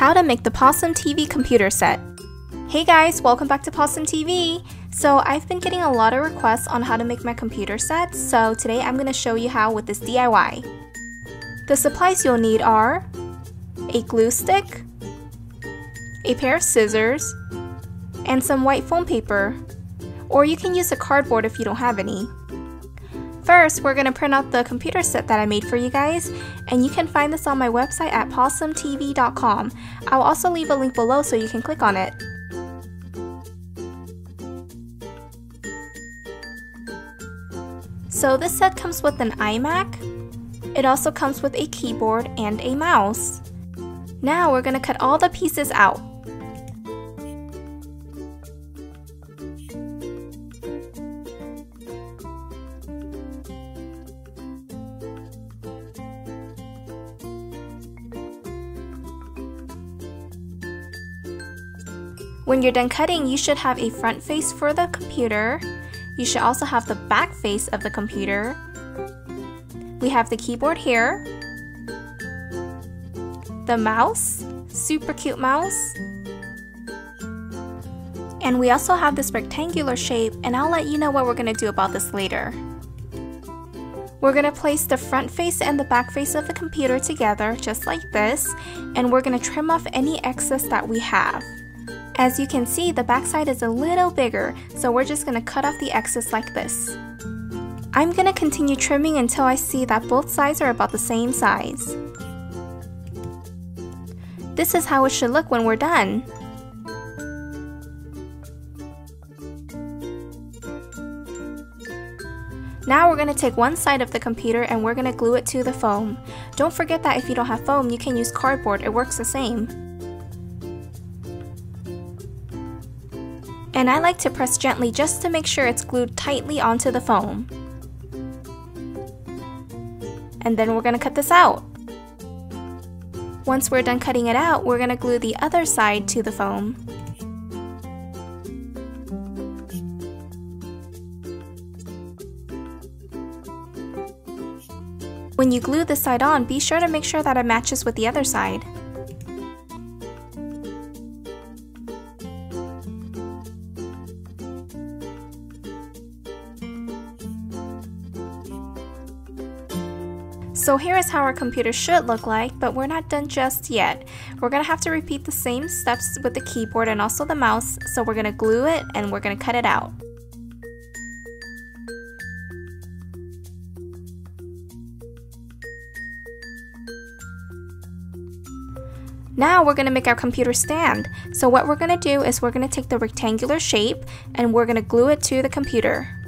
How to make the Pawesome TV computer set. Hey guys, welcome back to Pawesome TV! So I've been getting a lot of requests on how to make my computer set, so today I'm going to show you how with this DIY. The supplies you'll need are a glue stick, a pair of scissors, and some white foam paper, or you can use a cardboard if you don't have any. First, we're going to print out the computer set that I made for you guys, and you can find this on my website at pawesometv.com. I'll also leave a link below so you can click on it. So this set comes with an iMac. It also comes with a keyboard and a mouse. Now we're going to cut all the pieces out. When you're done cutting, you should have a front face for the computer. You should also have the back face of the computer. We have the keyboard here. The mouse, super cute mouse. And we also have this rectangular shape and I'll let you know what we're going to do about this later. We're going to place the front face and the back face of the computer together just like this and we're going to trim off any excess that we have. As you can see, the backside is a little bigger, so we're just gonna cut off the excess like this. I'm gonna continue trimming until I see that both sides are about the same size. This is how it should look when we're done. Now we're going to take one side of the computer and we're going to glue it to the foam. Don't forget that if you don't have foam, you can use cardboard, it works the same. And I like to press gently just to make sure it's glued tightly onto the foam. And then we're going to cut this out. Once we're done cutting it out, we're going to glue the other side to the foam. When you glue this side on, be sure to make sure that it matches with the other side. So here is how our computer should look like, but we're not done just yet. We're to have to repeat the same steps with the keyboard and also the mouse, so we're to glue it and we're to cut it out. Now we're to make our computer stand. So what we're to do is we're to take the rectangular shape and we're to glue it to the computer.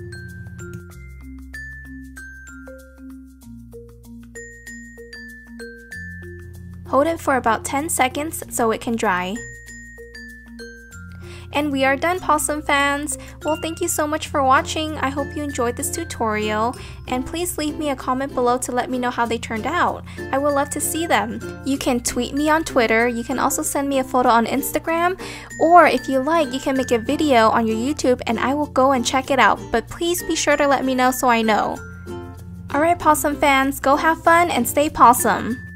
Hold it for about 10 seconds so it can dry. And we are done Pawesome fans! Well thank you so much for watching, I hope you enjoyed this tutorial, and please leave me a comment below to let me know how they turned out. I would love to see them. You can tweet me on Twitter, you can also send me a photo on Instagram, or if you like you can make a video on your YouTube and I will go and check it out, but please be sure to let me know so I know. Alright Pawesome fans, go have fun and stay pawesome!